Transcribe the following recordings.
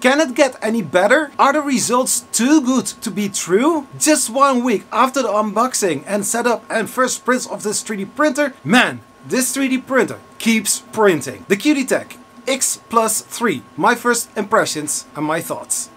Can it get any better? Are the results too good to be true? Just one week after the unboxing and setup and first prints of this 3D printer, man, this 3D printer keeps printing. The Qidi Tech X Plus 3, my first impressions and my thoughts.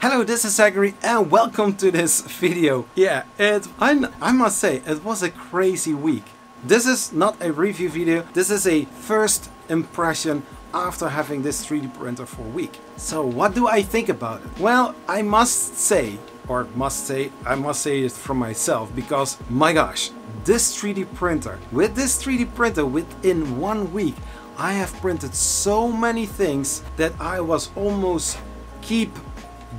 Hello, this is Zachary and welcome to this video. Yeah, it, I, I must say, it was a crazy week. This is not a review video, this is a first impression after having this 3D printer for a week. So what do I think about it? Well, I must say, or must say, I must say it from myself because my gosh, this 3D printer, with this 3D printer within one week, I have printed so many things that I was almost keep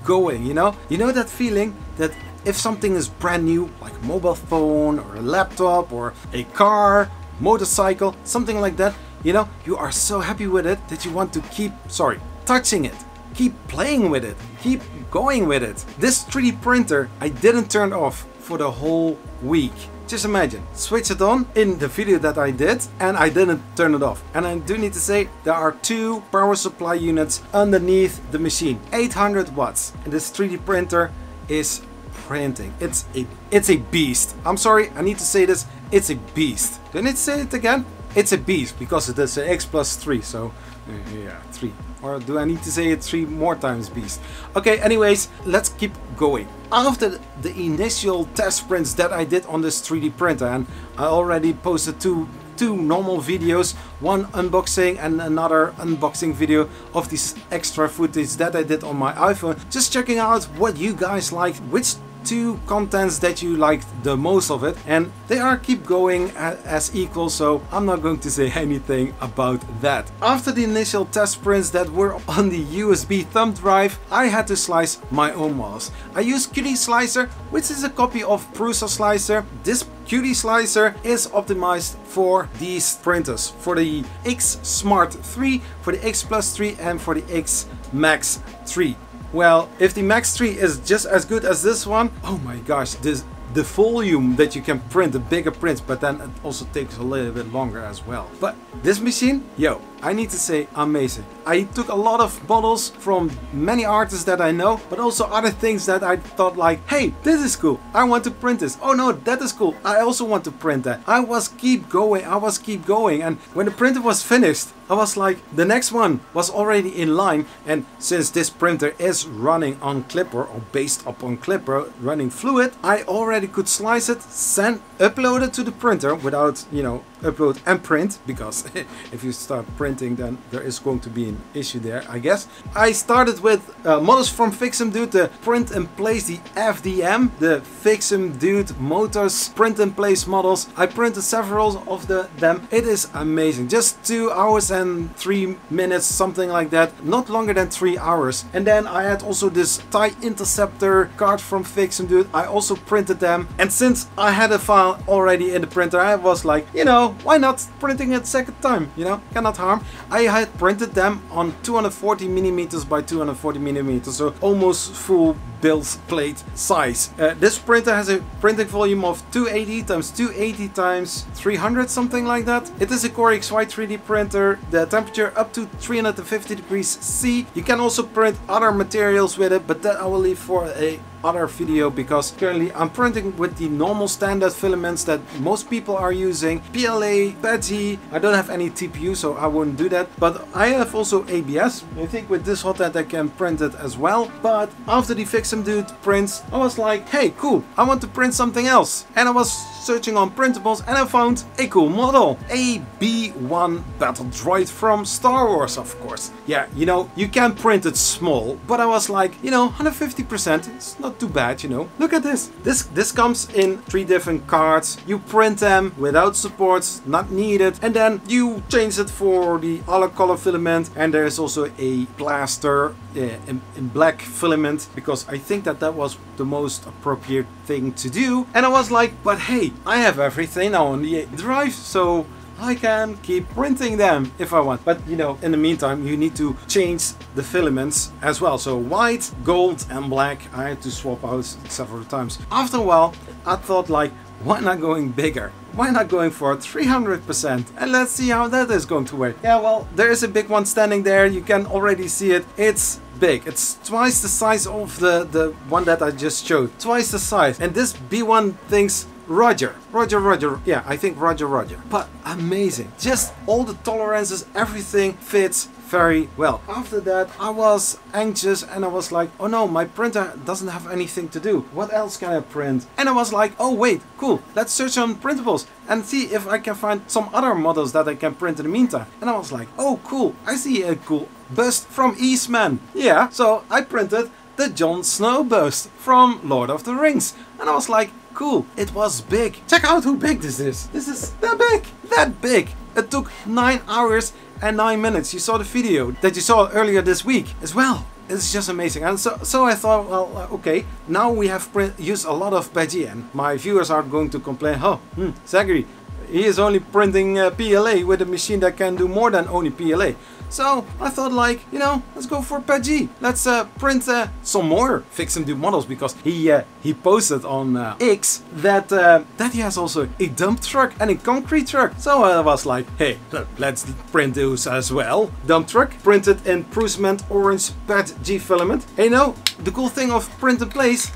going, you know? You know that feeling that if something is brand new, like a mobile phone or a laptop or a car, motorcycle, something like that, you know, you are so happy with it that you want to keep, sorry, touching it, keep playing with it, keep going with it. This 3D printer I didn't turn off for the whole week. Just imagine, switch it on in the video that I did and I didn't turn it off. And I do need to say there are two power supply units underneath the machine, 800 watts. And this 3D printer is printing. It's a, it's a beast. I'm sorry, I need to say this, it's a beast. Do I need to say it again? It's a beast because it is an X plus 3, so uh, yeah, 3. Or do I need to say it 3 more times beast? Okay, anyways, let's keep going. After the initial test prints that I did on this 3D printer, and I already posted two two normal videos, one unboxing and another unboxing video of this extra footage that I did on my iPhone. Just checking out what you guys like, which two contents that you liked the most of it and they are keep going as equal so I'm not going to say anything about that. After the initial test prints that were on the USB thumb drive I had to slice my own models. I used Qidi Slicer which is a copy of Prusa Slicer. This Qidi Slicer is optimized for these printers for the X Smart 3, for the X Plus 3 and for the X Max 3. Well, if the Max 3 is just as good as this one, oh my gosh, this the volume that you can print, the bigger prints, but then it also takes a little bit longer as well. But this machine, yo, I need to say amazing. I took a lot of models from many artists that I know, but also other things that I thought like, hey, this is cool. I want to print this. Oh no, that is cool. I also want to print that. I was keep going. I was keep going. And when the printer was finished, I was like, the next one was already in line. And since this printer is running on Klipper or based upon Klipper running Fluidd, I already could slice it, send, upload it to the printer without, you know, upload and print because if you start printing then there is going to be an issue there I guess. I started with uh, models from Fixum Dude to print and place the FDM, the Fixum Dude Motors print and place models. I printed several of the, them. It is amazing. Just two hours and three minutes, something like that. Not longer than three hours. And then I had also this TIE Interceptor card from Fixum Dude. I also printed them. And since I had a file already in the printer, I was like, you know, why not printing it second time, you know, cannot harm. I had printed them on 240 millimeters by 240 millimeters, so almost full build plate size. Uh, this printer has a printing volume of 280 times 280 times 300 something like that. It is a Core XY 3D printer, the temperature up to 350 degrees C. You can also print other materials with it, but that I will leave for a other video because currently I'm printing with the normal standard filaments that most people are using. PLA, PETG, I don't have any TPU so I wouldn't do that. But I have also ABS. I think with this hot end I can print it as well. But after the Fixum Dude prints, I was like, hey cool, I want to print something else. And I was searching on printables and I found a cool model. A B-1 battle droid from Star Wars of course. Yeah, you know, you can print it small, but I was like, you know, 150%, it's not too bad, you know. Look at this. This this comes in three different cards. You print them without supports, not needed, and then you change it for the other color filament. And there is also a plaster uh, in, in black filament because I think that that was the most appropriate thing to do. And I was like, but hey, I have everything now on the drive, so I can keep printing them if I want. But you know, in the meantime, you need to change the filaments as well. So white, gold and black, I had to swap out several times. After a while, I thought like, why not going bigger? Why not going for 300%? And let's see how that is going to work. Yeah, well, there is a big one standing there. You can already see it. It's big. It's twice the size of the, the one that I just showed. Twice the size. And this B1 thinks Roger, Roger, Roger. Yeah, I think Roger, Roger. But amazing. Just all the tolerances, everything fits very well. After that, I was anxious and I was like, oh no, my printer doesn't have anything to do. What else can I print? And I was like, oh wait, cool. Let's search on printables and see if I can find some other models that I can print in the meantime. And I was like, oh cool, I see a cool bust from Eastman. Yeah, so I printed the Jon Snow bust from Lord of the Rings. And I was like, cool, it was big. Check out how big this is. This is that big, that big. It took 9 hours and 9 minutes. You saw the video that you saw earlier this week as well. It's just amazing. And so, so I thought, well, uh, okay, now we have used a lot of PETG my viewers are going to complain, oh, hmm, Zachary, he is only printing uh, PLA with a machine that can do more than only PLA. So I thought like, you know, let's go for PETG. Let's uh, print uh, some more Fixum Dude models because he uh, he posted on uh, X that uh, that he has also a dump truck and a concrete truck. So I was like, hey, let's print those as well. Dump truck printed in Prusament orange PETG filament. Hey, no, the cool thing of print in place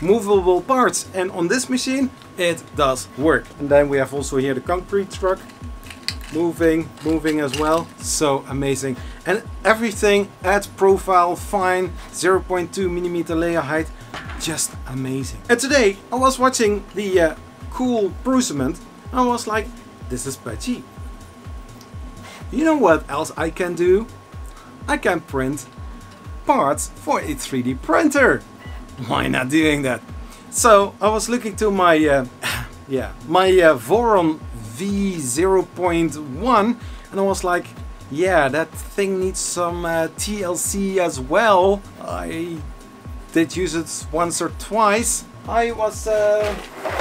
movable parts and on this machine it does work. And then we have also here the concrete truck moving moving as well. So amazing. And everything at profile fine 0.2 millimeter layer height just amazing. And today I was watching the uh, cool Prusament I was like this is PETG you know what else I can do? I can print parts for a 3D printer. Why not doing that so I was looking to my uh, yeah my uh, Voron V0.1 and I was like yeah that thing needs some uh, TLC as well I did use it once or twice I was uh,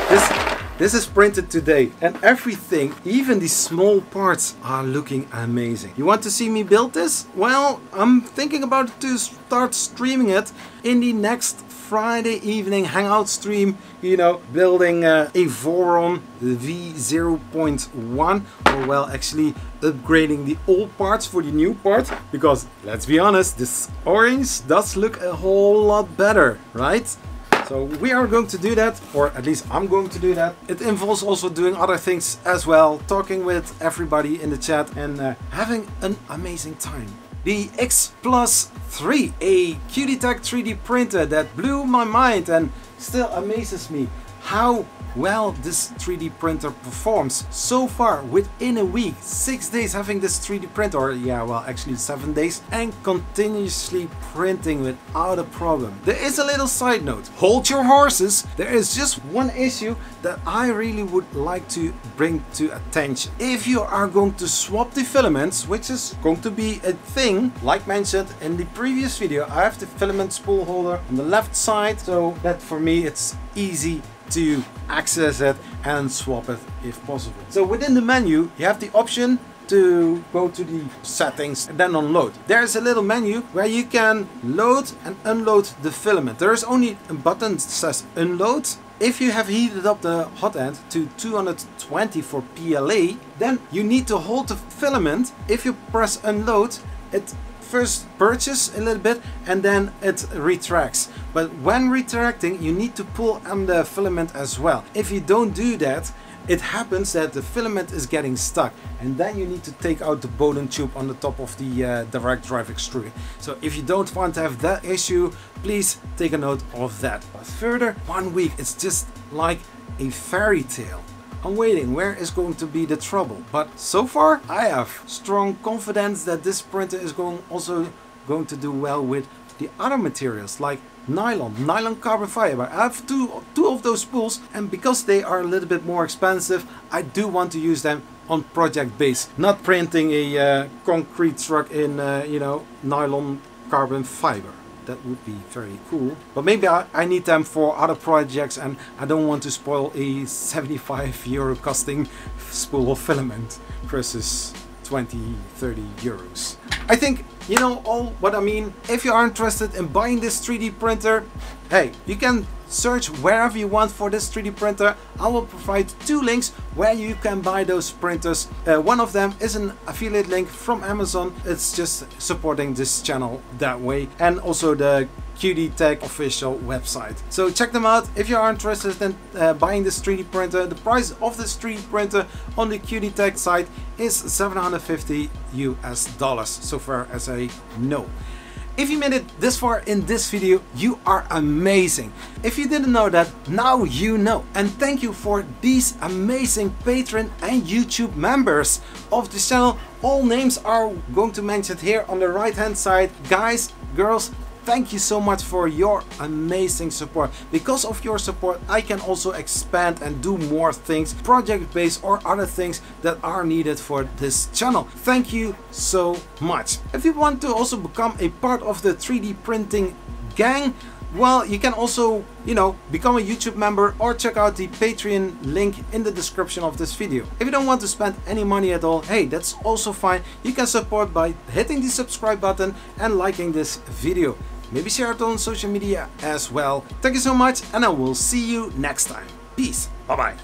this this is printed today and everything, even these small parts are looking amazing. You want to see me build this? Well, I'm thinking about to start streaming it in the next Friday evening hangout stream, you know, building uh, a Voron V0.1 or well actually upgrading the old parts for the new part because let's be honest, this orange does look a whole lot better, right? So we are going to do that, or at least I'm going to do that. It involves also doing other things as well, talking with everybody in the chat and uh, having an amazing time. The X Plus 3, a Qtech 3D printer that blew my mind and still amazes me how well this 3D printer performs so far within a week, 6 days having this 3D printer, or yeah well actually 7 days and continuously printing without a problem. There is a little side note, hold your horses, there is just one issue that I really would like to bring to attention. If you are going to swap the filaments, which is going to be a thing, like mentioned in the previous video, I have the filament spool holder on the left side, so that for me it's easy to access it and swap it if possible. So within the menu you have the option to go to the settings and then unload. There's a little menu where you can load and unload the filament. There is only a button that says unload. If you have heated up the hot end to 220 for PLA, then you need to hold the filament. If you press unload, it first purchase a little bit and then it retracts. But when retracting, you need to pull on the filament as well. If you don't do that, it happens that the filament is getting stuck and then you need to take out the Bowden tube on the top of the uh, direct drive extruder. So if you don't want to have that issue, please take a note of that. But further, one week, it's just like a fairy tale. I'm waiting where is going to be the trouble. But so far I have strong confidence that this printer is going also going to do well with the other materials like nylon, nylon carbon fiber. I have two, two of those spools and because they are a little bit more expensive I do want to use them on project base. Not printing a uh, concrete truck in uh, you know nylon carbon fiber that would be very cool. But maybe I, I, need them for other projects and I don't want to spoil a 75 euro costing spool of filament versus 20, 30 euros. I think you know all what I mean. If you are interested in buying this 3D printer, hey, you can search wherever you want for this 3D printer. I will provide two links where you can buy those printers. Uh, one of them is an affiliate link from Amazon. It's just supporting this channel that way. And also the Qidi Tech official website. So check them out if you are interested in uh, buying this 3D printer. The price of this 3D printer on the Qidi Tech site is 750 US dollars, so far as I know. If you made it this far in this video, you are amazing. If you didn't know that, now you know. And thank you for these amazing patron and YouTube members of this channel. All names are going to mention here on the right hand side. Guys, girls, Thank you so much for your amazing support. Because of your support, I can also expand and do more things, project-based or other things that are needed for this channel. Thank you so much. If you want to also become a part of the 3D printing gang, well, you can also, you know, become a YouTube member or check out the Patreon link in the description of this video. If you don't want to spend any money at all, hey, that's also fine. You can support by hitting the subscribe button and liking this video. Maybe share it on social media as well. Thank you so much and I will see you next time. Peace. Bye bye.